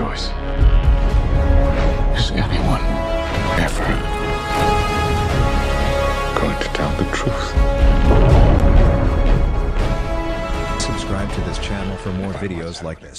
choice. Is anyone ever going to tell the truth? Subscribe to this channel for more videos like this.